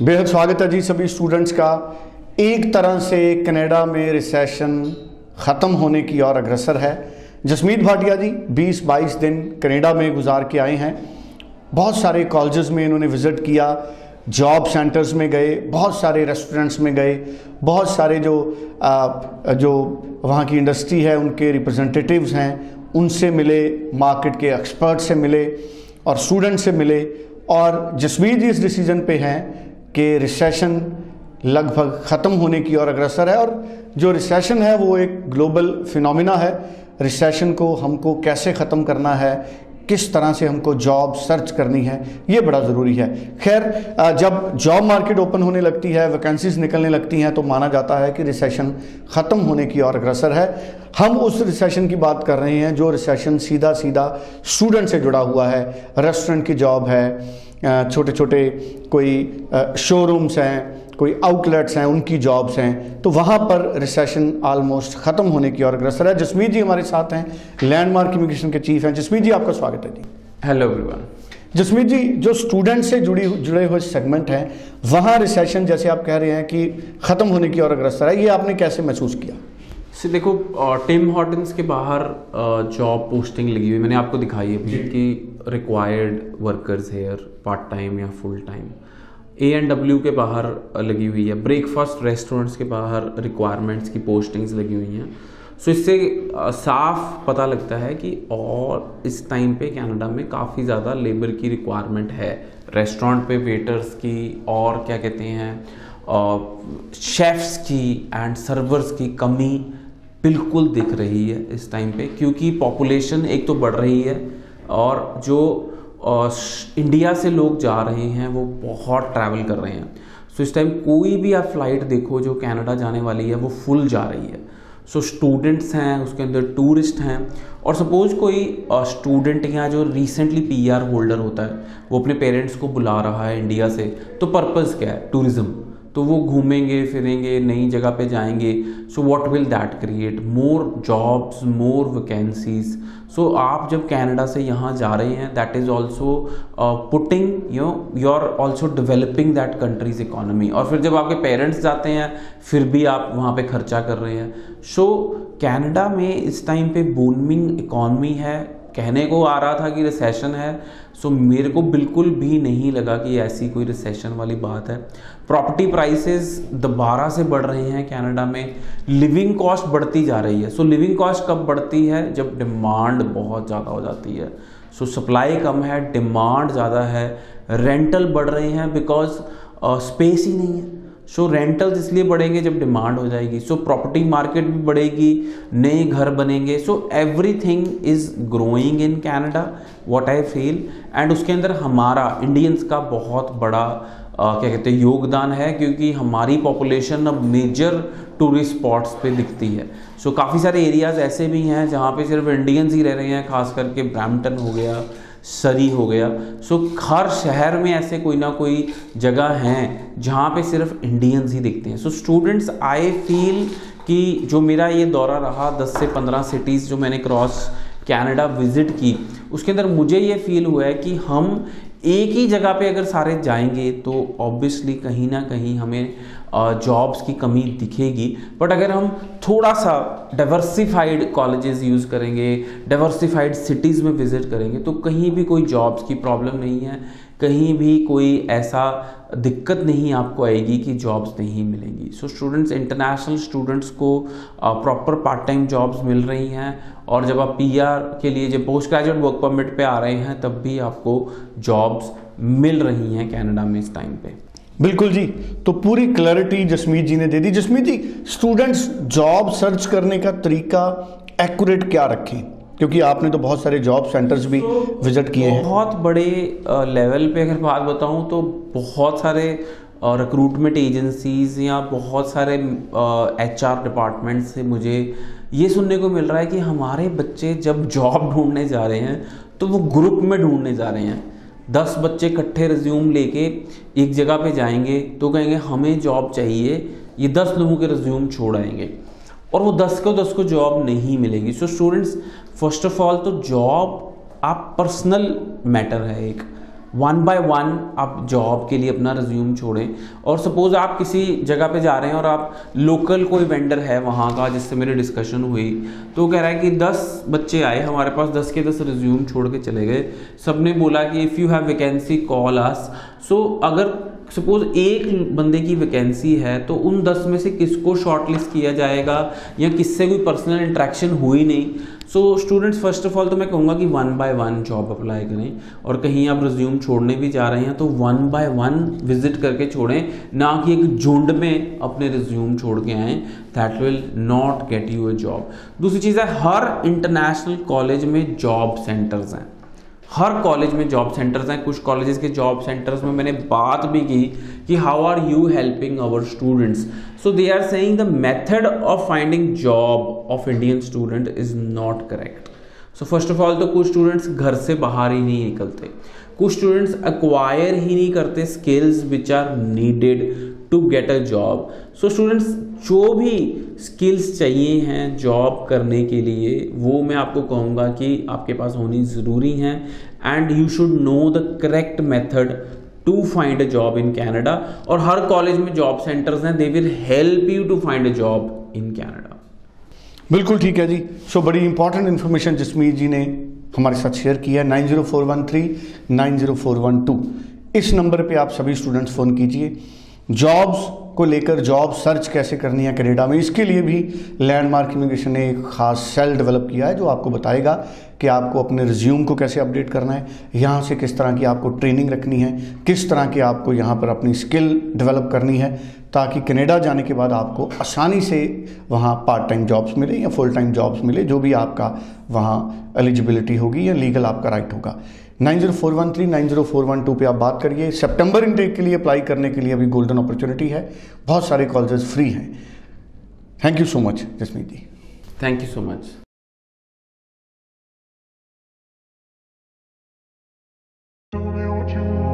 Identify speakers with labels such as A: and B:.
A: बेहद स्वागत है जी सभी स्टूडेंट्स का। एक तरह से कनाडा में रिसेशन ख़त्म होने की ओर अग्रसर है। जसमीत भाटिया जी 20-22 दिन कनाडा में गुजार के आए हैं। बहुत सारे कॉलेजेस में इन्होंने विज़िट किया। जॉब सेंटर्स में गए बहुत सारे रेस्टोरेंट्स में गए। बहुत सारे जो आ, जो वहाँ की इंडस्ट्री है उनके रिप्रेजेंटेटिव्स हैं उनसे मिले मार्केट के एक्सपर्ट से मिले और स्टूडेंट से मिले। और जसमीत जी इस डिसीज़न पे हैं कि रिसेशन लगभग ख़त्म होने की ओर अग्रसर है और जो रिसेशन है वो एक ग्लोबल फिनोमिना है। रिसेशन को हमको कैसे ख़त्म करना है? किस तरह से हमको जॉब सर्च करनी है, ये बड़ा ज़रूरी है। खैर जब जॉब मार्केट ओपन होने लगती है वैकेंसीज निकलने लगती हैं तो माना जाता है कि रिसेशन ख़त्म होने की ओर अग्रसर है। हम उस रिसेशन की बात कर रहे हैं जो रिसेशन सीधा सीधा स्टूडेंट से जुड़ा हुआ है। रेस्टोरेंट की जॉब है छोटे छोटे कोई शोरूम्स हैं कोई आउटलेट्स हैं उनकी जॉब्स हैं तो वहाँ पर रिसेशन आलमोस्ट ख़त्म होने की ओर अग्रसर है। जसमीत जी हमारे साथ हैं लैंडमार्क इमिग्रेशन के चीफ हैं। जसमीत जी आपका स्वागत है जी।
B: हेलो एवरीवन
A: जसमीत जी जो स्टूडेंट से जुड़ी जुड़े हुए सेगमेंट हैं वहाँ रिसेशन जैसे आप कह रहे हैं कि ख़त्म होने की ओर अग्रसर है। ये आपने कैसे महसूस किया?
B: से देखो टिम हॉटन्स के बाहर जॉब पोस्टिंग लगी हुई। मैंने आपको दिखाई है कि required workers here part time या full time A and W के बाहर लगी हुई है। ब्रेकफास्ट रेस्टोरेंट्स के बाहर रिक्वायरमेंट्स की पोस्टिंग्स लगी हुई हैं। सो so, इससे साफ़ पता लगता है कि और इस टाइम पे कनाडा में काफ़ी ज़्यादा लेबर की रिक्वायरमेंट है। रेस्टोरेंट पे वेटर्स की और क्या कहते हैं शेफ्स की एंड सर्वर्स की कमी बिल्कुल दिख रही है इस टाइम पे। क्योंकि पॉपुलेशन एक तो बढ़ रही है और जो इंडिया से लोग जा रहे हैं, वो बहुत ट्रैवल कर रहे हैं। सो इस टाइम कोई भी आप फ़्लाइट देखो जो कनाडा जाने वाली है, वो फुल जा रही है। सो स्टूडेंट्स हैं, उसके अंदर टूरिस्ट हैं। और सपोज़ कोई स्टूडेंट या जो रिसेंटली पीआर होल्डर होता है, वो अपने पेरेंट्स को बुला रहा है इंडिया से तो पर्पज़ क्या है? टूरिज़्म तो वो घूमेंगे फिरेंगे नई जगह पे जाएँगे। So what will that create more jobs more vacancies so आप जब कनाडा से यहाँ जा रहे हैं that is also putting you know you are also developing that country's economy और फिर जब आपके पेरेंट्स जाते हैं फिर भी आप वहाँ पे खर्चा कर रहे हैं। सो so, कनाडा में इस टाइम पे बूमिंग इकॉनमी है। कहने को आ रहा था कि रिसेशन है सो मेरे को बिल्कुल भी नहीं लगा कि ऐसी कोई रिसेशन वाली बात है। प्रॉपर्टी प्राइसेस दोबारा से बढ़ रहे हैं कनाडा में। लिविंग कॉस्ट बढ़ती जा रही है। सो लिविंग कॉस्ट कब बढ़ती है? जब डिमांड बहुत ज़्यादा हो जाती है। सो सप्लाई कम है डिमांड ज़्यादा है। रेंटल बढ़ रहे हैं बिकॉज़ स्पेस ही नहीं है। सो रेंटल्स इसलिए बढ़ेंगे जब डिमांड हो जाएगी। सो प्रॉपर्टी मार्केट भी बढ़ेगी नए घर बनेंगे। So everything is growing in Canada what I feel and उसके अंदर हमारा इंडियंस का बहुत बड़ा आ, क्या कहते हैं योगदान है क्योंकि हमारी पॉपुलेशन अब मेजर टूरिस्ट स्पॉट्स पे दिखती है। सो so, काफ़ी सारे एरियाज़ ऐसे भी हैं जहाँ पे सिर्फ़ इंडियंस ही रह रहे हैं खास करके ब्रैम्पटन हो गया सरी हो गया। सो हर शहर में ऐसे कोई ना कोई जगह हैं जहाँ पे सिर्फ़ इंडियंस ही दिखते हैं। सो स्टूडेंट्स आई फील कि जो मेरा ये दौरा रहा 10 से 15 सिटीज़ जो मैंने क्रॉस कनाडा विज़िट की, उसके अंदर मुझे ये फील हुआ है कि हम एक ही जगह पे अगर सारे जाएँगे तो ऑब्वियसली कहीं ना कहीं हमें जॉब्स की कमी दिखेगी। बट अगर हम थोड़ा सा डाइवर्सिफाइड कॉलेजेस यूज़ करेंगे डाइवर्सिफाइड सिटीज़ में विज़िट करेंगे तो कहीं भी कोई जॉब्स की प्रॉब्लम नहीं है। कहीं भी कोई ऐसा दिक्कत नहीं आपको आएगी कि जॉब्स नहीं मिलेंगी। सो स्टूडेंट्स इंटरनेशनल स्टूडेंट्स को प्रॉपर पार्ट टाइम जॉब्स मिल रही हैं और जब आप पीआर के लिए जब पोस्ट ग्रेजुएट वर्क परमिट पे आ रहे हैं, तब भी आपको जॉब्स मिल रही हैं कनाडा में इस टाइम पे।
A: बिल्कुल जी। तो पूरी क्लैरिटी जसमीत जी ने दे दी। Jasmeet ji students job search करने का तरीका एक्यूरेट क्या रखें? क्योंकि आपने तो बहुत सारे जॉब सेंटर्स भी विज़िट किए हैं।
B: बहुत बड़े लेवल पे अगर बात बताऊँ तो बहुत सारे रिक्रूटमेंट एजेंसीज या बहुत सारे एच आर डिपार्टमेंट से मुझे ये सुनने को मिल रहा है कि हमारे बच्चे जब जॉब ढूँढने जा रहे हैं तो वो ग्रुप में ढूँढने जा रहे हैं। दस बच्चे इकट्ठे रिज्यूम लेके एक जगह पे जाएँगे तो कहेंगे हमें जॉब चाहिए ये दस लोगों के रिज्यूम छोड़ आएँगे। और वो दस को दस को जॉब नहीं मिलेगी। So students first of all तो जॉब आप पर्सनल मैटर है एक। वन बाय वन आप जॉब के लिए अपना रिज्यूम छोड़ें। और सपोज़ आप किसी जगह पे जा रहे हैं और आप लोकल कोई वेंडर है वहाँ का, जिससे मेरी डिस्कशन हुई तो कह रहा है कि दस बच्चे आए, हमारे पास दस के दस रिज्यूम छोड़ के चले गए। सबने बोला कि if you have vacancy call us so अगर सपोज़ एक बंदे की वैकेंसी है तो उन दस में से किसको शॉर्टलिस्ट किया जाएगा या किससे कोई पर्सनल इंट्रैक्शन हुई नहीं? So students first of all तो मैं कहूँगा कि one by one job apply करें और कहीं आप रिज्यूम छोड़ने भी जा रहे हैं तो वन बाय वन विज़िट करके छोड़ें, ना कि एक झुंड में अपने रिज्यूम छोड़ के आएँ। That will not get you a job दूसरी चीज़ है, हर इंटरनेशनल कॉलेज में जॉब सेंटर्स हैं। हर कॉलेज में जॉब सेंटर्स हैं। कुछ कॉलेजेस के जॉब सेंटर्स में मैंने बात भी की कि how are you helping our students so they are saying the method of finding job of Indian student is not correct so first of all तो कुछ स्टूडेंट्स घर से बाहर ही नहीं निकलते। कुछ स्टूडेंट्स अक्वायर ही नहीं करते skills which are needed to get a job so students जो भी स्किल्स चाहिए हैं जॉब करने के लिए, वो मैं आपको कहूँगा कि आपके पास होनी ज़रूरी हैं and you should know the correct method to find a job in Canada और हर कॉलेज में जॉब सेंटर्स हैं they will help you to find a job in Canada
A: बिल्कुल ठीक है जी। सो बड़ी इंपॉर्टेंट इन्फॉर्मेशन जसमीत जी ने हमारे साथ शेयर किया nine zero four one three, nine zero four one two. इस नंबर पे आप सभी स्टूडेंट्स फ़ोन कीजिए। जॉब्स को लेकर जॉब सर्च कैसे करनी है कनेडा में, इसके लिए भी लैंडमार्क इमिग्रेशन ने एक ख़ास सेल डेवलप किया है, जो आपको बताएगा कि आपको अपने रिज्यूम को कैसे अपडेट करना है, यहाँ से किस तरह की आपको ट्रेनिंग रखनी है, किस तरह की आपको यहाँ पर अपनी स्किल डेवलप करनी है, ताकि कनेडा जाने के बाद आपको आसानी से वहाँ पार्ट टाइम जॉब्स मिले या फुल टाइम जॉब्स मिले, जो भी आपका वहाँ एलिजिबिलिटी होगी या लीगल आपका राइट होगा। Nine zero four one three, nine zero four one two पर आप बात करिए। सितंबर इनटेक के लिए अप्लाई करने के लिए अभी गोल्डन अपॉर्चुनिटी है। बहुत सारे कॉलेजेस फ्री हैं। Thank you so much Jasmeet ji.
B: Thank you so much you.